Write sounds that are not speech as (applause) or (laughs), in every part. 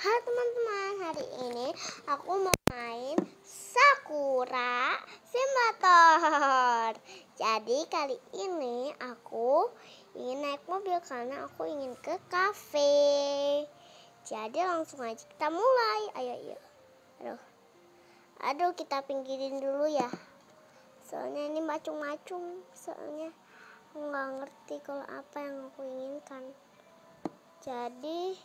Hai teman-teman, hari ini aku mau main Sakura Simulator. Jadi kali ini aku ingin naik mobil karena aku ingin ke kafe. Jadi langsung aja kita mulai. Ayo, ayo. Aduh. Aduh, kita pinggirin dulu ya. Soalnya ini macung-macung. Soalnya nggak ngerti kalau apa yang aku inginkan. Jadi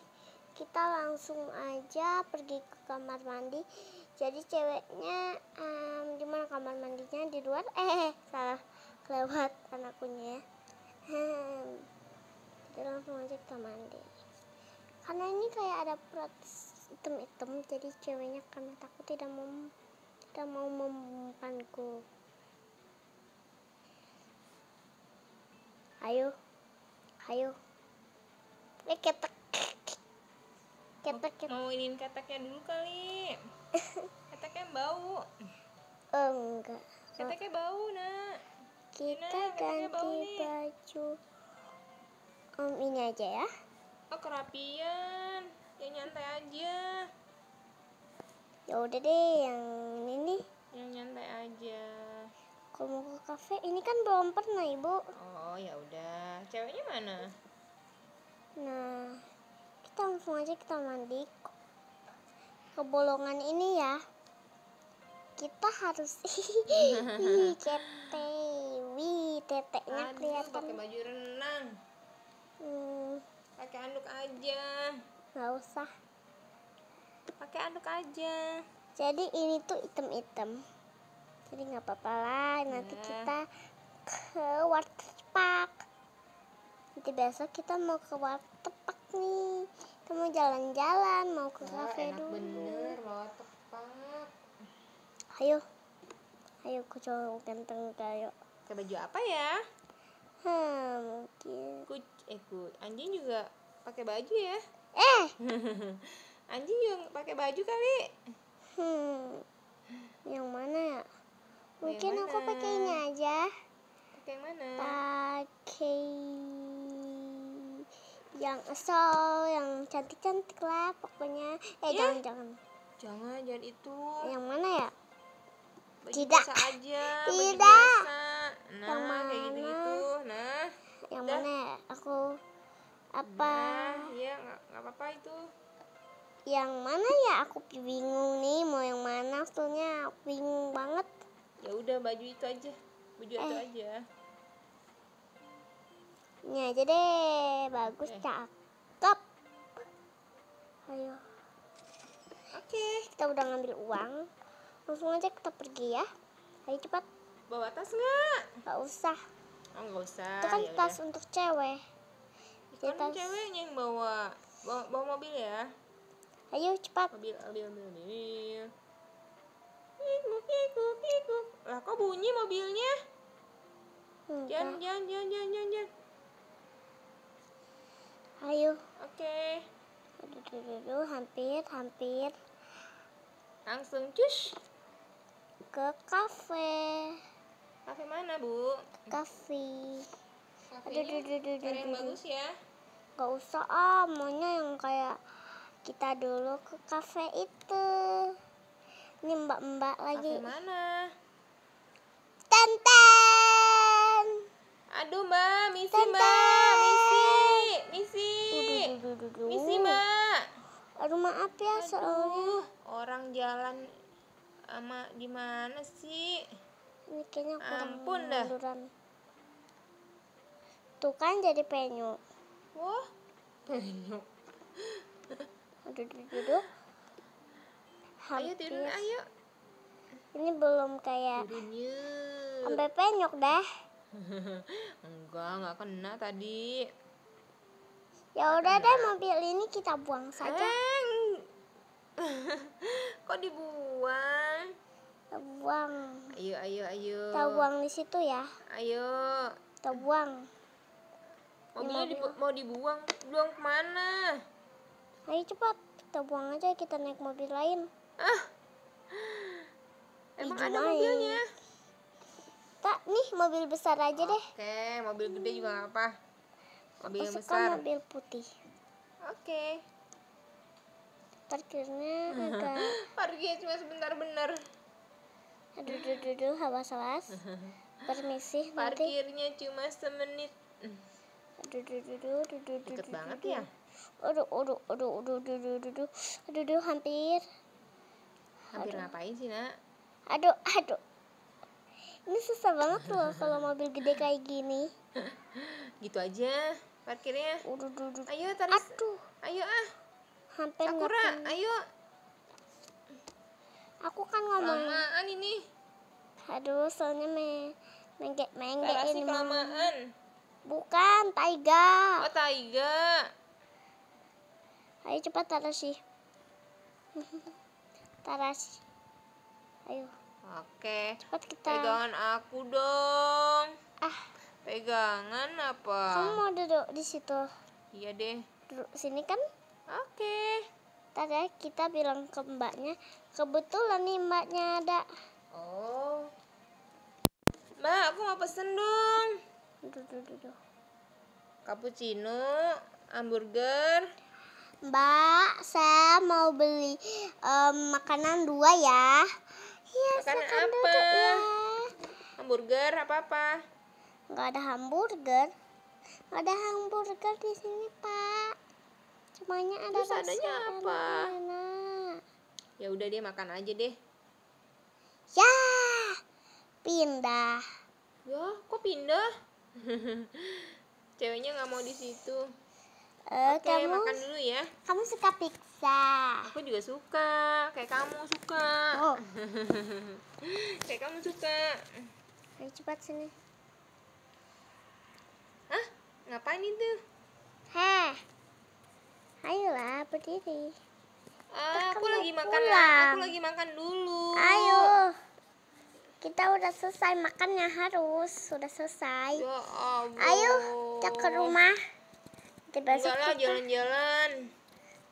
kita langsung aja pergi ke kamar mandi. Jadi ceweknya um, di mana kamar mandinya? Di luar? Eh salah. Kelewat anaknya ya. Jadi langsung aja kita mandi. Karena ini kayak ada perut hitam-hitam jadi ceweknya karena takut tidak mau tidak mau memumpanku ayo ayo. Eh ketek ketek ketek Mau iniin keteknya dulu kali. (laughs) Keteknya bau. enggak Keteknya bau, nak. kita bau ganti nih. baju om ini aja ya Oh, kerapian. Ya nyantai aja. ya udah deh yang ini nih Yang nyantai aja. kalau mau ke kafe ini kan belum pernah ibu Oh, ya udah. Ceweknya mana? nah kita langsung aja kita mandi ke bolongan ini ya. Kita harus (laughs) wih teteknya Aduh, kelihatan. pakai baju renang. hmm, Pakai anduk aja. nggak usah. Pakai anduk aja. jadi ini tuh item-item. Jadi nggak apa-apa lah nanti Ya. kita ke park nanti besok kita mau ke park nih mau jalan-jalan mau ke cafe enak dulu bener bawa tepak. ayo ayo ku coba ganteng kayak Pakai baju apa ya? hmm mungkin Kuc eh kuc. Anjing juga pakai baju ya? eh (laughs) Anjing juga pakai baju kali. hmm yang mana ya Mau mungkin aku mana? pakai ini aja Pakai mana? pakai yang asal yang cantik-cantik lah pokoknya eh Ya. jangan jangan Jangan, jangan itu. yang mana ya Baju Tidak. biasa aja. (laughs) Tidak. biasa. Nah, Yang kayak mana? gitu-gitu. Nah, yang Udah. mana ya aku apa nah, ya nggak nggak apa-apa itu. yang mana ya aku bingung nih mau yang mana soalnya bingung banget Ya udah baju itu aja. Baju itu Eh. aja. Ini aja deh bagus Oke. cakep ayo Oke. kita udah ngambil uang langsung aja kita pergi ya ayo cepat Bawa tas nggak? nggak usah Oh nggak usah. itu kan ya tas untuk cewek Kan tas. ceweknya yang bawa. bawa. Bawa mobil ya. ayo cepat Mobil, mobil, mobil, mobil. Ikut, ikut, ikut. Lah kok bunyi mobilnya? Jangan, jangan, jangan, jangan, jangan. Ayo Oke. aduh, aduh, aduh, aduh, hampir hampir Langsung cus. ke kafe Kafe mana, Bu? kafe Aduh, aduh, aduh, cari yang aduh, bagus ya. Gak usah ah, maunya yang kayak kita dulu ke kafe itu. Ini mbak-mbak lagi. Kafe mana? Tenten. Aduh, Mbak. Misi. Mbak. Misi. Misi. Misi, Mbak. Aduh maaf ya soalnya. Orang jalan sama di mana sih? Ini kayaknya Ampun dah. munduran. Tuh kan jadi penyu. Wah. Penyok. Aduh, duh, duh, duh. Ayo turun, ayo. Ini belum kayak yuk. sampai penyok deh. (laughs) Enggak, enggak kena tadi. Ya udah deh mobil ini kita buang saja. (laughs) Kok dibuang? Kita buang. Ayo, ayo, ayo. Kita buang di situ ya. Ayo. Kita buang. Mobilnya mobil. dibu- mau dibuang. Buang ke mana? Ayo cepat, kita buang aja kita naik mobil lain. Ah. Emang ada mobilnya? Tak, nih mobil besar aja deh. Oke, mobil gede juga apa. Mobil Aku yang suka besar. mobil putih. Oke. parkirnya agak Pergi cuma sebentar bener. aduh aduh aduh, aduh awas awas permisi nanti Parkirnya cuma semenit. aduh aduh aduh aduh aduh aduh Deket aduh, banget aduh. ya. aduh aduh aduh aduh aduh aduh aduh aduh aduh aduh hampir Hampir ngapain sih, Nak? aduh aduh ini susah banget loh kalau mobil gede kayak gini Gitu aja parkirnya. aduh aduh Ayo tarik. aduh Ayo ah. hampir Sakura, ayo. aku kan ngomong Kelamaan ini. aduh soalnya me menggek menggek ini kelamaan. bukan taiga Oh, Taiga. ayo cepat tarasi (laughs) tarasi ayo Oke. cepat kita Pegangan aku dong. ah Pegangan apa? kamu mau duduk di situ Iya deh. duduk sini kan Oke. Tadi ya, kita bilang ke mbaknya kebetulan nih mbaknya ada Oh. Mbak, aku mau pesen dong. Duh, duh, duh, duh. Cappuccino, hamburger. Mbak, saya mau beli em, makanan dua ya. Iya, Makanan apa? duduk ya. Hamburger apa-apa? Nggak ada hamburger. Nggak ada hamburger di sini, Pak. Cumanya ada Terus adanya apa? Ya udah deh makan aja deh. Ya, pindah. Ya, kok pindah? (laughs) Ceweknya nggak mau di situ. Eh, Oke, kamu makan dulu ya. kamu suka pizza? Aku juga suka, kayak kamu suka. Oh, (laughs) Kayak kamu suka. ayo cepat sini. Ngapain itu? Heh. Ayolah, berdiri. Ah, aku lagi makan. Aku lagi makan dulu. Ayo. Kita udah selesai makannya harus, sudah selesai. Ya Allah. Ayo, kita ke rumah. Besok Enggak lah, kita jalan-jalan.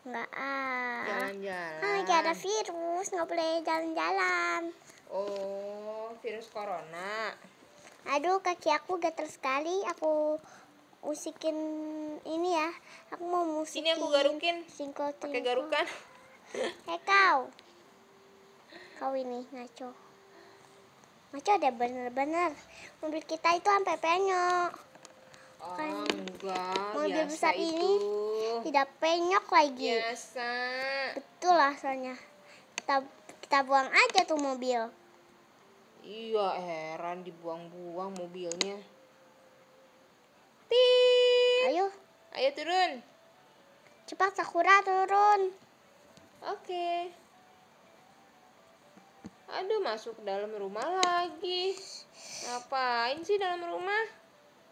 Enggak ah. Jalan-jalan. Lagi ada virus, nggak boleh jalan-jalan. Oh, virus corona. Aduh, kaki aku gatel sekali. Aku musikin ini ya. Aku mau musikin. Sini aku garukin. Singkol Pakai garukan. Hei (laughs) kau. Kau ini ngaco. Ngaco deh bener-bener. Mobil kita itu sampai penyok. Oh, Kan enggak. mobil besar itu. ini Tidak penyok lagi. Biasa. Betul lah soalnya. Kita kita buang aja tuh mobil. Iya, heran dibuang-buang mobilnya. Ayo, Ayo turun. cepat Sakura turun. Oke. Aduh, masuk ke dalam rumah lagi. Ngapain sih dalam rumah?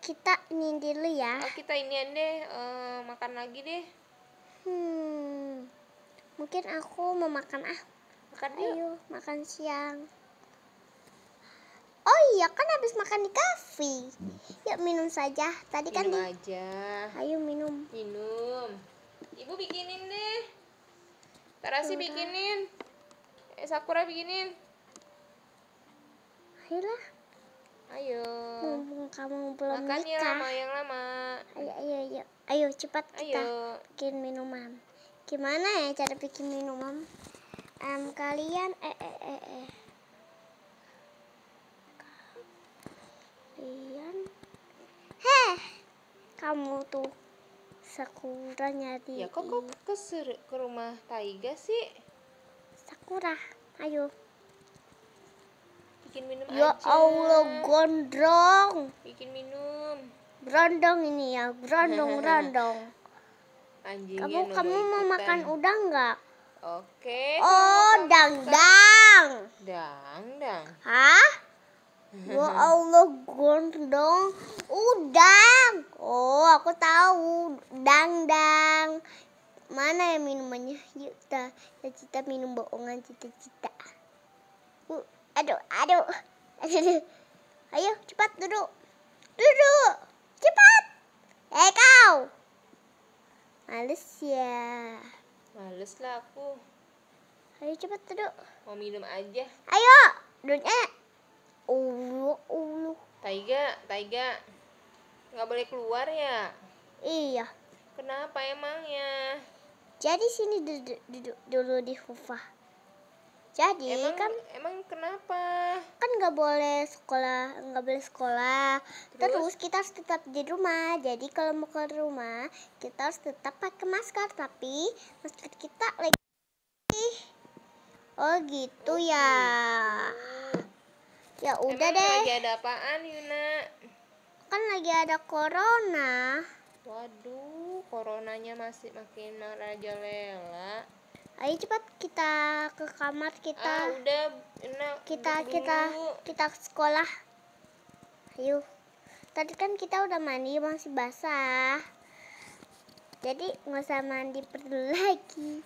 Kita ini dulu ya. Oh, kita ini deh, eh, makan lagi deh. Hmm. Mungkin aku mau makan ah. Makan yuk. Ayo, makan siang. Oh iya, kan habis makan di kafe. Yuk minum saja. Tadi kan Minum di... aja. Ayo minum. Minum. Ibu bikinin deh. Tarasi Udah. bikinin. Eh, Sakura bikinin. Ayolah, Ayo. mumpung kamu belum Makan ya nikah. lama yang lama. Ayo, ayo, ayo. Ayo cepat kita Ayo. bikin minuman. Gimana ya cara bikin minuman? Em, kalian eh eh eh eh. Kalian Heh. Kamu tuh Sakura nyari Ya kok kok ke, ke rumah Taiga sih? Sakura. Ayo. Bikin minum Ya aja. Allah, gondrong. Bikin minum. Berondong ini ya, berondong, (laughs) berondong. Anjingnya Kamu kamu mau ikutan. makan udang nggak? Oke. Oh, dang-dang. Dang, dang. Hah? Ya Allah, gondong. Udang. Oh, aku tahu. Dang-dang. Mana ya minumannya? Yuk, kita, kita minum bohongan cita-cita. Uh, aduh, aduh. Aduh. (laughs) Ayo, cepat duduk. Duduk. Cepat. Eh, kau. Males ya. Males lah aku. Ayo cepat duduk. Mau minum aja. Ayo, duduknya. Ulu, ulu. Taiga, Taiga. Nggak boleh keluar ya? Iya. Kenapa emangnya? Jadi sini duduk, duduk dulu di Hufah. Jadi Emang kan emang kenapa? kan nggak boleh sekolah nggak boleh sekolah Terus? terus? kita harus tetap di rumah jadi kalau mau ke rumah kita harus tetap pakai masker tapi masker kita lagi oh gitu ya ya udah Emang deh lagi ada apaan Yuna? kan lagi ada corona Waduh, coronanya masih makin merajalela. ayo cepat kita ke kamar Ah, kita udah, Yuna. kita duduk kita dulu. kita ke sekolah ayo tadi kan kita udah mandi masih basah jadi nggak usah mandi perlu (laughs) lagi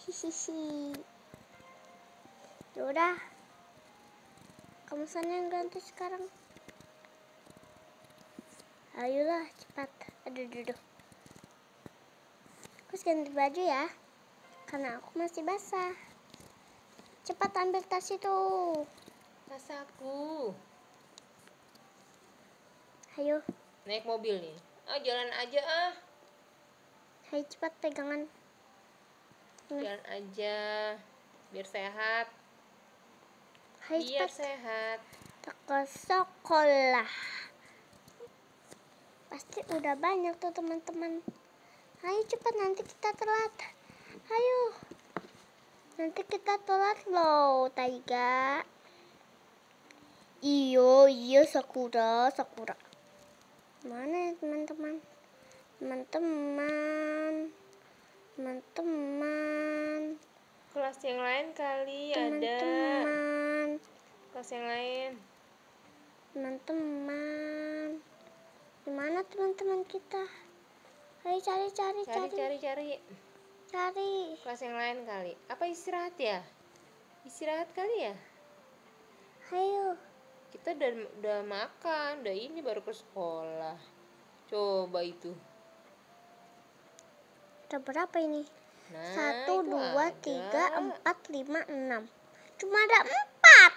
hihihi Ya udah kamu sana yang ganti sekarang ayolah cepat aduh duduk terus ganti baju ya karena aku masih basah cepat ambil tas itu Tas aku. ayo Naik mobil nih. Ah, jalan aja ah. ayo cepat pegangan Jalan aja. Biar sehat. Ayo Biar cepat sehat. ke sekolah. Pasti udah banyak tuh teman-teman. Ayo cepat nanti kita telat. Ayo. Nanti kita telat loh Taiga. Iyo iyo Sakura Sakura. Mana ya teman-teman? Teman-teman. Teman-teman Kelas yang lain kali ada. teman-teman Kelas yang lain. teman-teman gimana teman-teman kita ayo cari cari Cari, cari cari, cari. cari Kelas yang lain kali. Apa istirahat ya? Istirahat kali ya? ayo Kita udah udah makan, udah ini baru ke sekolah. Coba itu. ada berapa ini Nah, satu itu dua ada. tiga empat lima enam cuma ada empat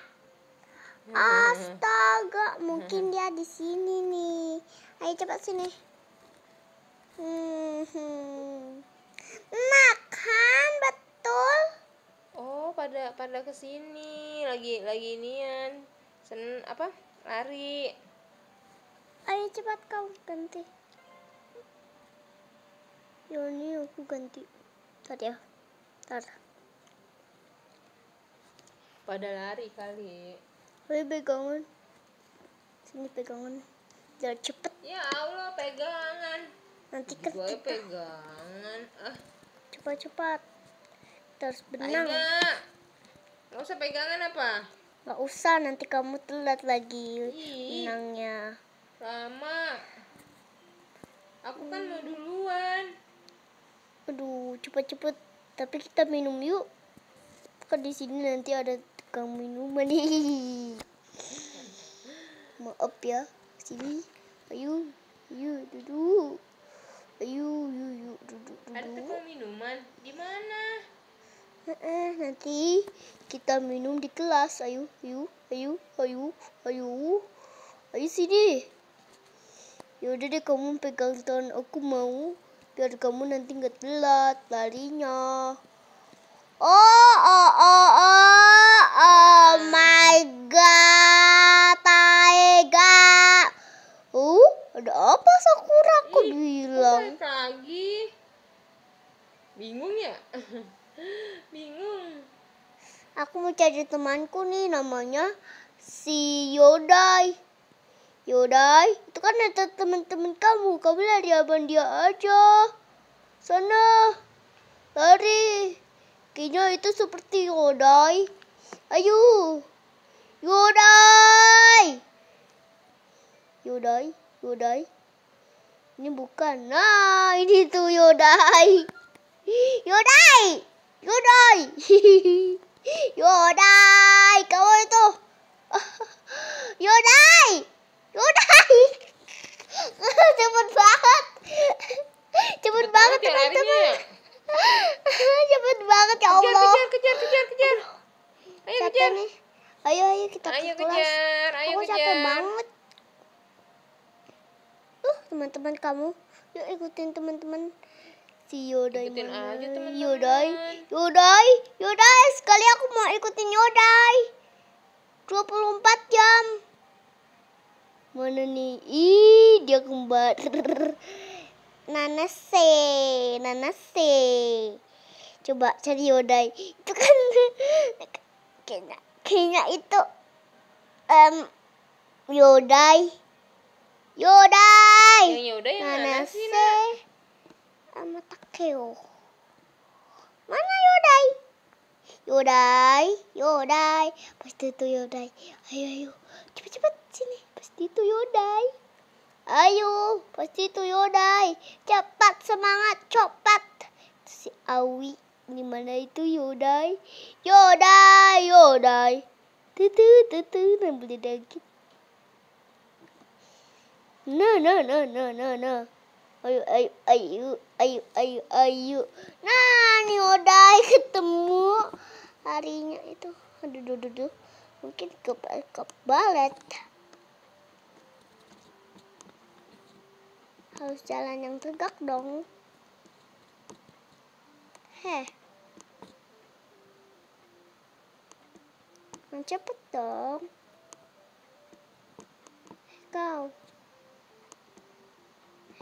astaga mungkin (laughs) dia di sini nih ayo cepat sini hmm. makan betul Oh, pada pada ke sini lagi lagi nian. Sen apa? Lari. ayo cepat kau ganti ya ini aku ganti Ntar ya Ntar Pada lari kali. Ayo pegangan Sini pegangan Jangan cepet Ya Allah, pegangan. Nanti kan Gue kita pegangan. Ah, cepat-cepat ayo benang nak. Gak usah pegangan apa? Gak usah nanti kamu telat lagi Ih, Benangnya lama. Aku kan mau duluan. Aduh cepet-cepet Tapi kita minum yuk Kan di sini nanti ada tukang minuman nih (laughs) Maaf ya Sini Ayo Ayo duduk Ayo Ayo Ayo duduk Ada duduk tukang minuman. Di mana? Eh, nanti kita minum di kelas. Ayo, ayo, ayo, ayo, ayo. Ayo sini. Yaudah deh kamu pegang tangan aku mau. Biar kamu nanti nggak telat larinya. Oh, oh, oh, oh, oh my god, Taiga. Oh, ada apa Sakura aku Ih, bilang? balik lagi. Bingung ya? (laughs) Bingung. Aku mau cari temanku nih namanya si Yodai. Yodai, itu kan ada teman-teman kamu. Kamu lari abang dia aja. Sana, lari. Kayaknya itu seperti Yodai. Ayo, Yodai. Yodai, Yodai. Ini bukan. Nah, ini tuh Yodai. Yodai, Yodai. (laughs) Yodai, kamu itu. (laughs) Yodai. Cepet banget. Ya larinya ya? Cepet banget ya Allah. kejar, kejar, kejar, kejar. Ayo Capek kejar. nih. Ayo, ayo kita Ayo ke kelas. kejar, ayo Aku capek kejar. banget. Uh, teman-teman kamu, yuk ikutin teman-teman. si Yodai Ikutin mana? aja, teman-teman. Yodai Yodai Yodai sekali aku mau ikutin Yodai 24 jam mana nih ih dia kembar (laughs) nanase nanase coba cari Yodai itu kan (laughs) kayaknya kayaknya itu em Yodai. Yodai! Yang Yoda yang mana sih, Nanase sama Takeo. Mana Yodai? Yodai Yodai. Pasti itu Yodai. Ayo ayo. Cepet cepet sini. Pasti itu Yodai ayo pasti itu Yodai. Cepat semangat cepat. Si Awi di mana itu Yodai? Yodai Yodai. Tutu tutu beli daging. Nah nah nah nah nah nah. Ayo ayo ayo ayo ayo ayo. Nah nih Yodai ketemu. Harinya itu aduh aduh, aduh. mungkin ke ke balet harus jalan yang tegak dong. Heh. Yang cepet dong. Kau.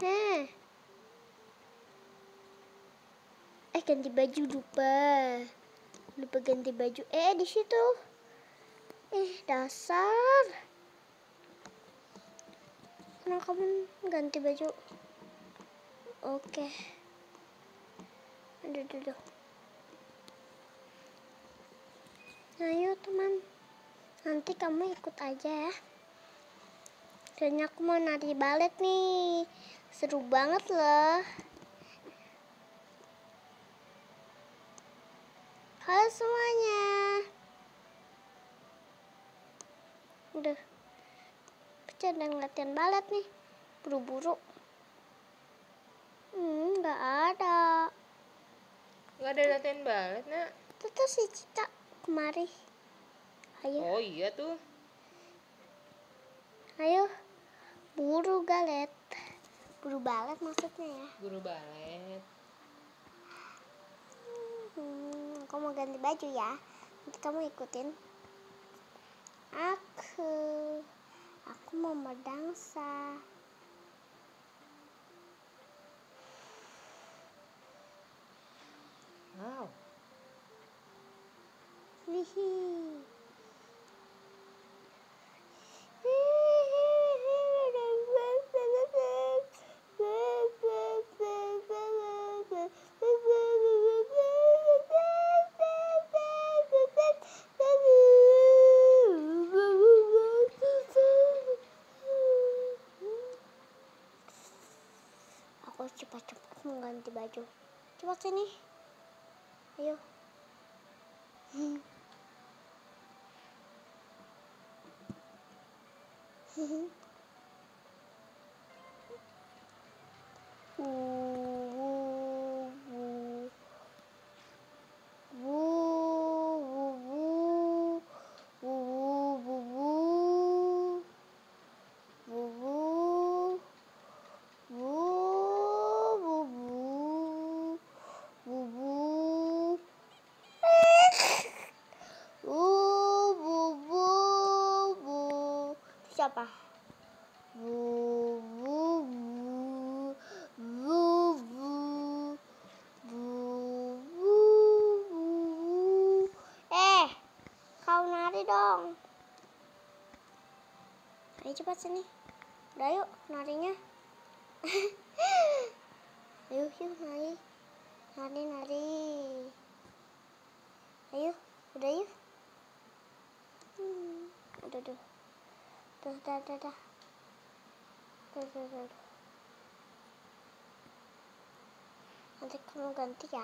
Heh. Eh ganti baju lupa. Lupa ganti baju. Eh di situ. Eh dasar kenapa kamu ganti baju oke aduh aduh, aduh. ayo teman nanti kamu ikut aja ya kayaknya aku mau nari balet nih seru banget loh Halo semuanya. Udah. Sedang latihan balet nih. Buru-buru. Hmm, nggak ada. Nggak ada latihan balet, nak. Itu tuh si Cica kemari. Ayo, Oh iya tuh. ayo. Buru galet. Buru balet maksudnya ya. Guru balet. Hmm, aku mau ganti baju ya. Nanti kamu ikutin. Aku, aku mau berdansa. Wow. Hihi. Aku cepat-cepat mengganti baju. Cepat sini. Ayo. (laughs) Siapa? Bu, bu, bu, bu, bu, bu, bu, bu. Eh, kau nari dong. Ayo cepat sini. Udah yuk narinya. (laughs) ayo yuk nari. Nari nari. Ayo, udah yuk. Hmm, aduh aduh. Dah, dah, dah, dah. Dah, dah, dah, dah. Nanti kamu ganti ya.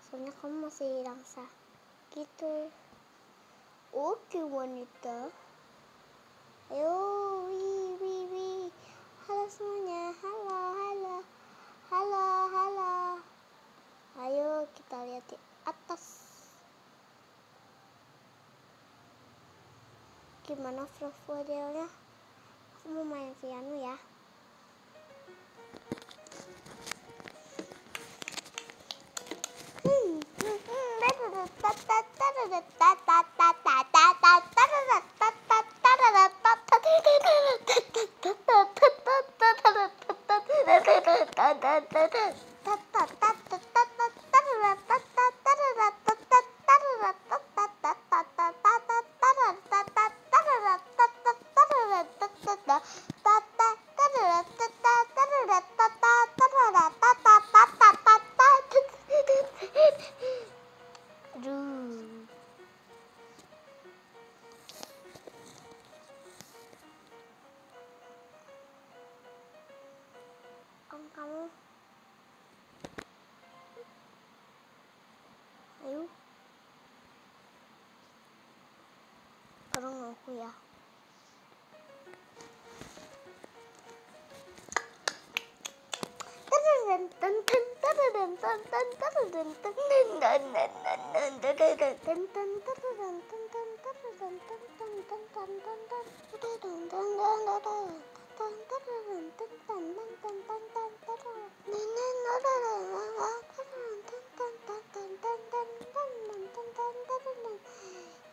Soalnya kamu masih rangsa. Gitu. Oke wanita. Ayo, wi, wi, wi. Halo semuanya. Halo, halo. Halo, halo. Ayo kita lihat di atas. Gimana modelnya aku mau main piano ya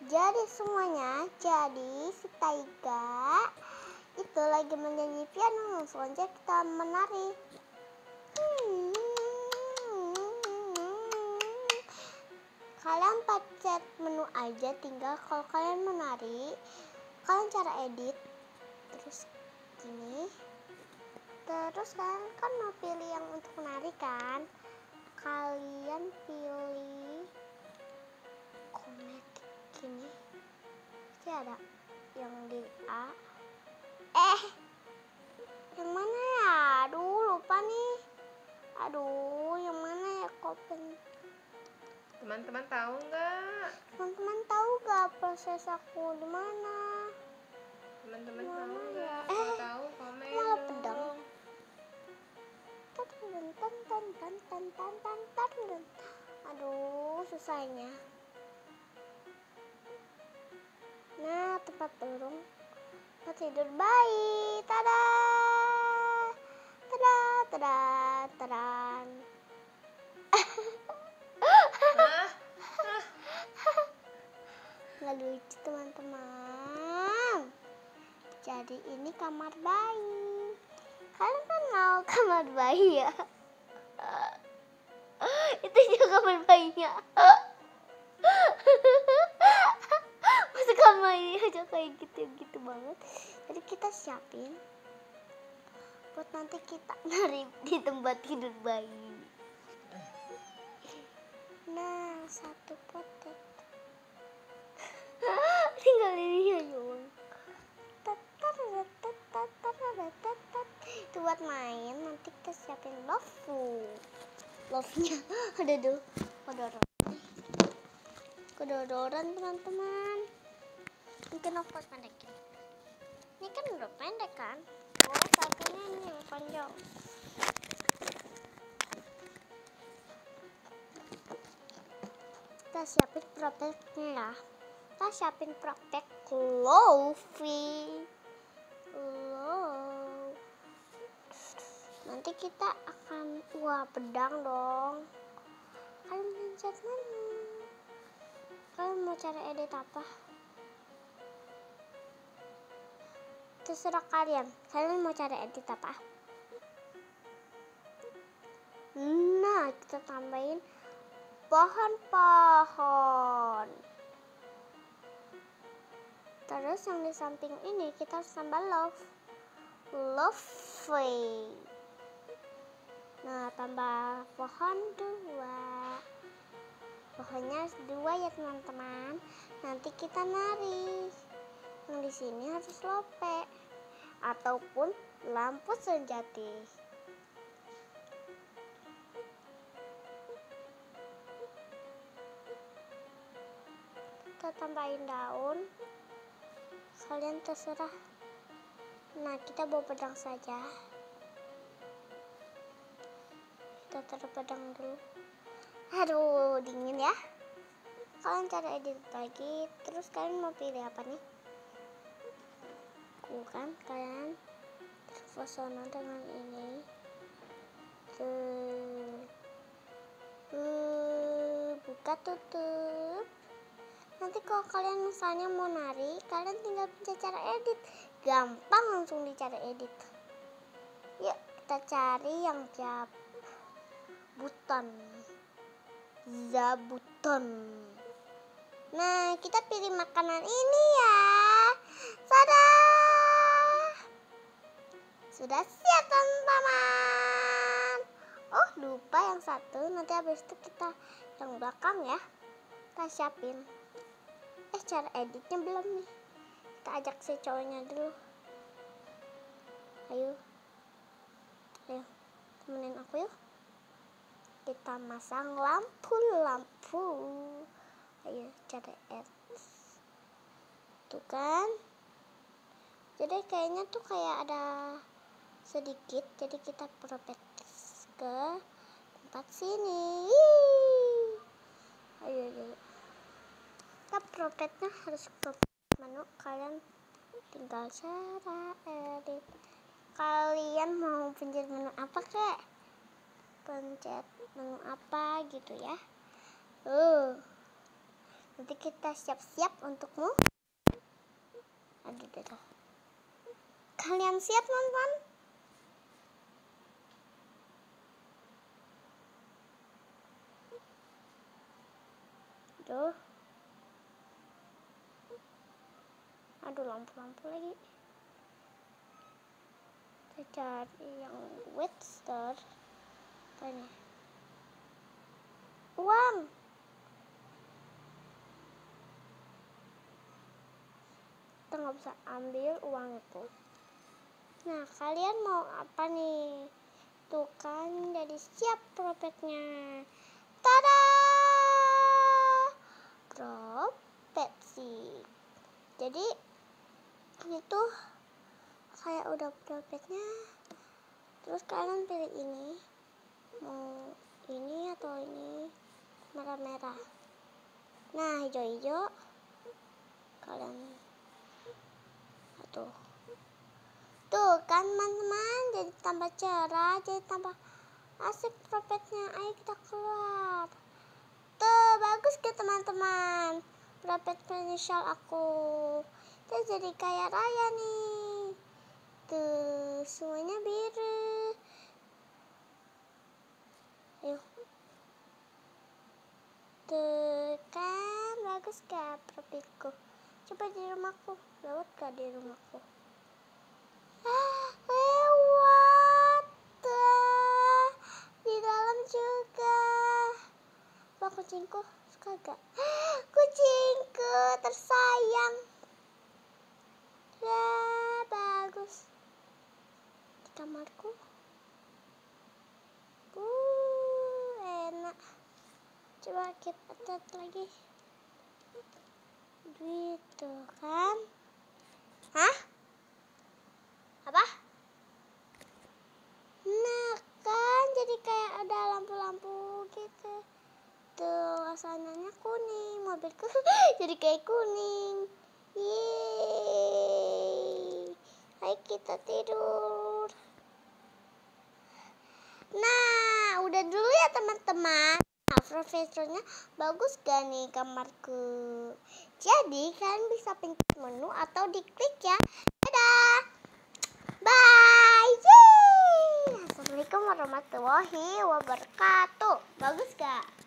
Jadi semuanya, jadi si Taiga itu lagi menyanyi piano, selanjutnya kita menari. Kalian pencet menu aja, tinggal kalau kalian menari, kalian cara edit, terus gini, terus kalian kan mau pilih yang untuk menari kan, kalian pilih komet gini, pasti ada yang di A, eh yang mana ya? Aduh, lupa nih. Aduh, Teman-teman tahu nggak? Teman-teman tahu gak proses aku di mana? Teman-teman tahu nggak? Eh, Kalau tahu komen malah pedang. Tan tan tan tan tan tan tan tan tan. Aduh, susahnya. Nah, tempat burung. Tempat tidur bayi. Tada! Tada, tada, tada. Nggak lucu teman-teman. Jadi ini kamar bayi. Kalian kan mau kamar bayi ya? Itu juga kamar bayinya. Masa kamar ini aja kayak gitu-gitu banget. Jadi kita siapin buat nanti kita (laughs) nari di tempat tidur bayi. Nah, satu potet. Tinggal ini aja, Bang. Itu buat main, nanti kita siapin love Love-nya (laughs) ada tuh kodoran. Kodoran teman-teman. Mungkin aku pendekin. Ini kan udah pendek kan? Oh, satunya ini yang panjang. kita siapin proteknya ya kita siapin protek Lofi. Love. nanti kita akan wah pedang dong. Kalian pencet mana? Kalian mau cara edit apa? Terserah kalian. Kalian mau cara edit apa? Nah kita tambahin pohon-pohon. Terus yang di samping ini kita harus tambah love. Lovely. Nah, tambah pohon dua. Pohonnya dua ya teman-teman. Nanti kita nari. Yang di sini harus lope ataupun lampu senjati. kita tambahin daun kalian terserah. Nah kita bawa pedang saja. Kita taruh pedang dulu. Aduh dingin ya. Kalian cara edit lagi. Terus kalian mau pilih apa nih? Bukan kalian terpesona dengan ini. Tuh. Uh, buka tutup nanti kalau kalian misalnya mau nari kalian tinggal pencet cara edit. Gampang langsung dicari edit. Yuk kita cari yang jab buton zabuton nah kita pilih makanan ini ya. Tada! sudah siap teman-teman. Oh lupa yang satu. Nanti habis itu kita yang belakang ya. Kita siapin cara editnya belum nih. Kita ajak si cowoknya dulu. Ayo. Ayo temenin aku yuk. Kita masang lampu-lampu ayo cara edit tuh kan? Jadi kayaknya tuh kayak ada sedikit jadi kita propet ke tempat sini. Ayo ayo kita propetnya harus propet menu. Kalian tinggal cara edit kalian mau pencet menu apa kek? Pencet menu apa gitu ya? Uh. Nanti kita siap-siap untukmu. Aduh aduh kalian siap nonton? Aduh. Aduh lampu-lampu lagi. Kita cari yang wet star. Apa ini? Uang. Kita nggak bisa ambil uang itu. Nah, kalian mau apa nih? Tuh kan, jadi siap propetnya. Tada! Propet sih. Jadi ini tuh kayak udah propetnya. Terus kalian pilih ini. Mau ini atau ini merah-merah. Nah, hijau-hijau. Kalian tuh tuh kan teman-teman. Jadi tambah cerah jadi tambah asik propetnya ayo kita keluar. Tuh bagus ke teman-teman. Propet inisial aku kita jadi kayak raya nih. Tuh semuanya biru ayo tuh kan bagus gak profilku coba di rumahku lewat gak di rumahku? Ah lewat di dalam juga. Kucingku suka gak? (gasps) Kucingku tersayang kamarku uh enak. Coba kita cat lagi. Gitu kan? Hah? Apa? Nah kan? Jadi kayak ada lampu-lampu gitu. Tuh sananya kuning mobilku (laughs) jadi kayak kuning. Yeay. Ayo kita tidur nah udah dulu ya teman-teman Nah, profesornya bagus gak nih kamarku? Jadi kalian bisa pencet menu atau diklik ya. Dadah. Bye. Yeay. Assalamualaikum warahmatullahi wabarakatuh. Bagus gak?